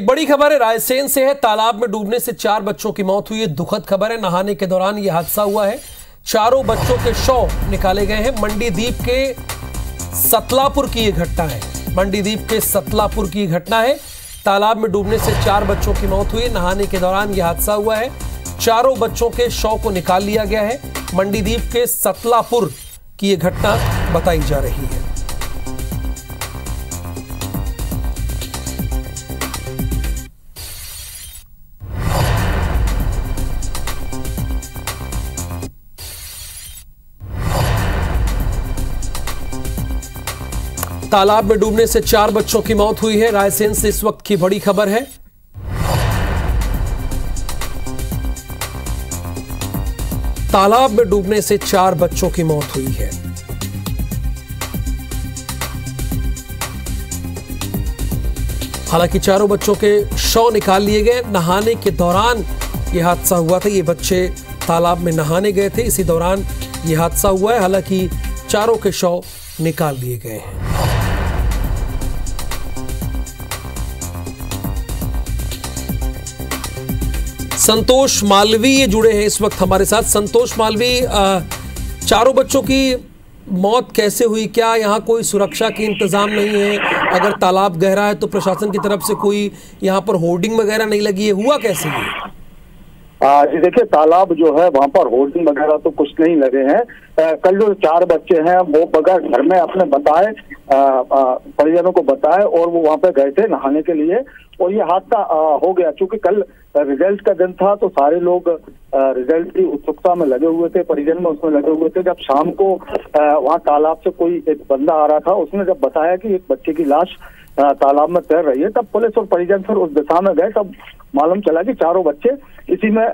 एक बड़ी खबर है, रायसेन से है, तालाब में डूबने से चार बच्चों की मौत हुई। है दुखद खबर है, नहाने के दौरान यह हादसा हुआ है। चारों बच्चों के शव निकाले गए हैं। मंडी द्वीप के सतलापुर की यह घटना है। मंडी द्वीप के सतलापुर की घटना है। तालाब में डूबने से चार बच्चों की मौत हुई। नहाने के दौरान यह हादसा हुआ है। चारों बच्चों के शव को निकाल लिया गया है। मंडी द्वीप के सतलापुर की यह घटना बताई जा रही है। तालाब में डूबने से चार बच्चों की मौत हुई है। रायसेन से इस वक्त की बड़ी खबर है। तालाब में डूबने से चार बच्चों की मौत हुई है। हालाँकि चारों बच्चों के शव निकाल लिए गए। नहाने के दौरान यह हादसा हुआ था। ये बच्चे तालाब में नहाने गए थे। इसी दौरान यह हादसा हुआ है। हालाँकि चारों के शव निकाल लिए गए हैं। संतोष मालवी ये जुड़े हैं इस वक्त हमारे साथ। संतोष मालवी चारों बच्चों की मौत कैसे हुई? क्या यहाँ कोई सुरक्षा की इंतज़ाम नहीं है? अगर तालाब गहरा है तो प्रशासन की तरफ़ से कोई यहाँ पर होर्डिंग वगैरह नहीं लगी है? हुआ कैसे ये? जी देखिए, तालाब जो है, वहाँ पर होर्डिंग वगैरह तो कुछ नहीं लगे हैं। कल जो चार बच्चे हैं, वो बगैर घर में अपने बताए परिजनों को बताए और वो वहाँ पे गए थे नहाने के लिए और ये हादसा हो गया। क्योंकि कल रिज़ल्ट का दिन था तो सारे लोग रिज़ल्ट की उत्सुकता में लगे हुए थे, परिजन में उसमें लगे हुए थे। जब शाम को वहाँ तालाब से कोई एक बंदा आ रहा था, उसने जब बताया कि एक बच्चे की लाश तालाब में तैर रही है, तब पुलिस और परिजन फिर उस दिशा में गए। तब मालूम चला कि चारों बच्चे इसी में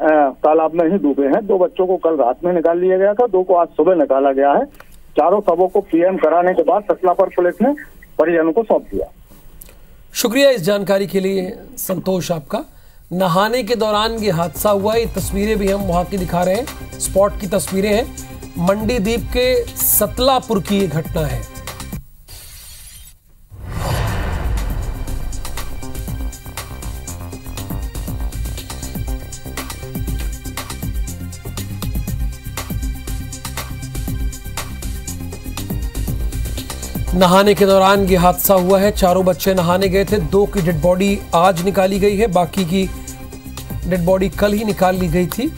तालाब में ही डूबे हैं। दो बच्चों को कल रात में निकाल लिया गया था, दो को आज सुबह निकाला गया है। चारों शवों को पीएम कराने के बाद सतलापर पुलिस ने परिजनों को सौंप दिया। शुक्रिया इस जानकारी के लिए, संतोष आपका। नहाने के दौरान ये हादसा हुआ, ये तस्वीरें भी हम वहाँ की दिखा रहे हैं। स्पॉट की तस्वीरें हैं। मंडी द्वीप के सतलापुर की ये घटना है। नहाने के दौरान ये हादसा हुआ है। चारों बच्चे नहाने गए थे। दो की डेड बॉडी आज निकाली गई है। बाकी की डेड बॉडी कल ही निकाल ली गई थी।